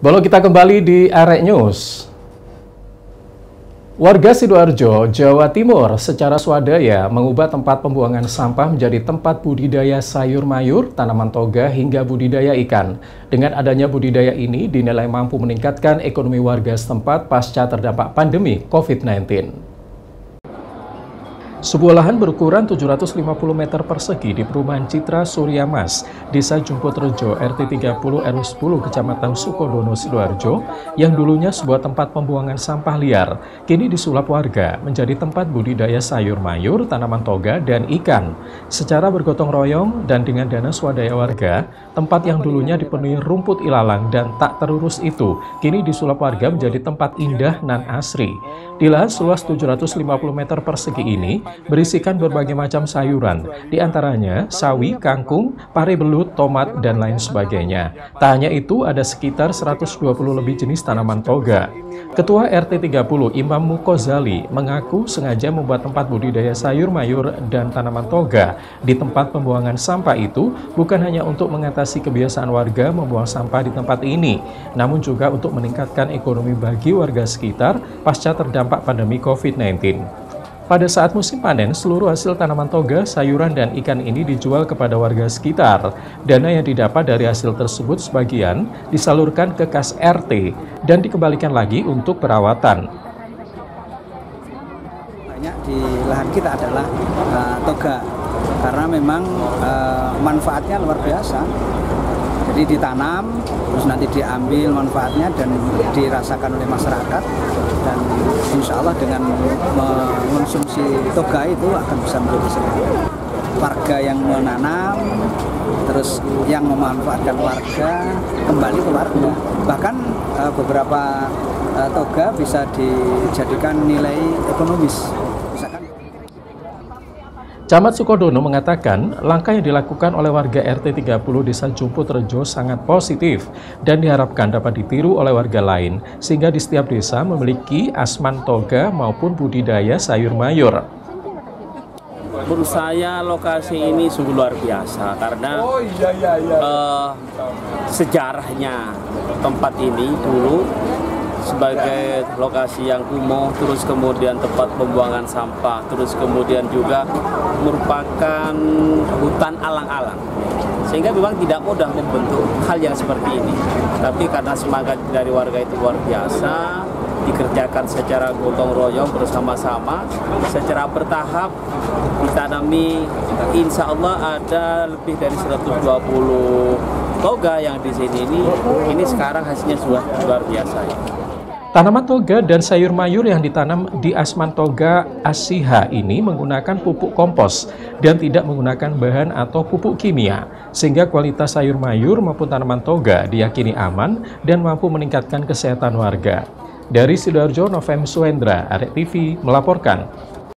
Boleh kita kembali di Arek News. Warga Sidoarjo, Jawa Timur secara swadaya mengubah tempat pembuangan sampah menjadi tempat budidaya sayur mayur, tanaman toga, hingga budidaya ikan. Dengan adanya budidaya ini dinilai mampu meningkatkan ekonomi warga setempat pasca terdampak pandemi COVID-19. Sebuah lahan berukuran 750 meter persegi di perumahan Citra Surya Mas, Desa Jumput Rejo, RT 30 RW 10, Kecamatan Sukodono, Sidoarjo, yang dulunya sebuah tempat pembuangan sampah liar, kini disulap warga menjadi tempat budidaya sayur mayur, tanaman toga, dan ikan. Secara bergotong royong dan dengan dana swadaya warga, tempat yang dulunya dipenuhi rumput ilalang dan tak terurus itu, kini disulap warga menjadi tempat indah nan asri. Di lahan seluas 750 meter persegi ini, berisikan berbagai macam sayuran, di antaranya sawi, kangkung, pare belut, tomat, dan lain sebagainya. Tak hanya itu, ada sekitar 120 lebih jenis tanaman toga. Ketua RT 30 Imam Mukozali mengaku sengaja membuat tempat budidaya sayur mayur dan tanaman toga di tempat pembuangan sampah itu bukan hanya untuk mengatasi kebiasaan warga membuang sampah di tempat ini, namun juga untuk meningkatkan ekonomi bagi warga sekitar pasca terdampak pandemi COVID-19. Pada saat musim panen, seluruh hasil tanaman toga, sayuran, dan ikan ini dijual kepada warga sekitar. Dana yang didapat dari hasil tersebut sebagian disalurkan ke kas RT dan dikembalikan lagi untuk perawatan. Banyak di lahan kita adalah uh, toga, karena memang uh, manfaatnya luar biasa. Jadi ditanam, terus nanti diambil manfaatnya dan dirasakan oleh masyarakat dan insya Allah dengan mengonsumsi toga itu akan bisa menjadi sehat. Warga yang menanam, terus yang memanfaatkan warga kembali ke warga. Bahkan uh, beberapa uh, toga bisa dijadikan nilai ekonomis. Camat Sukodono mengatakan langkah yang dilakukan oleh warga RT 30 Desa Jumput Rejo sangat positif dan diharapkan dapat ditiru oleh warga lain sehingga di setiap desa memiliki asman toga maupun budidaya sayur mayur. Menurut saya lokasi ini sungguh luar biasa karena oh, iya, iya, iya. Uh, sejarahnya tempat ini dulu sebagai lokasi yang kumuh, terus kemudian tempat pembuangan sampah, terus kemudian juga merupakan hutan alang-alang. Sehingga memang tidak mudah membentuk hal yang seperti ini. Tapi karena semangat dari warga itu luar biasa, dikerjakan secara gotong royong bersama-sama, secara bertahap ditanami insya Allah ada lebih dari 120 toga yang di sini ini, ini sekarang hasilnya sudah luar biasa. Tanaman toga dan sayur mayur yang ditanam di Asman Toga Asiha ini menggunakan pupuk kompos dan tidak menggunakan bahan atau pupuk kimia, sehingga kualitas sayur mayur maupun tanaman toga diyakini aman dan mampu meningkatkan kesehatan warga. Dari Sidoarjo, Novem Suendra, Arek TV, melaporkan.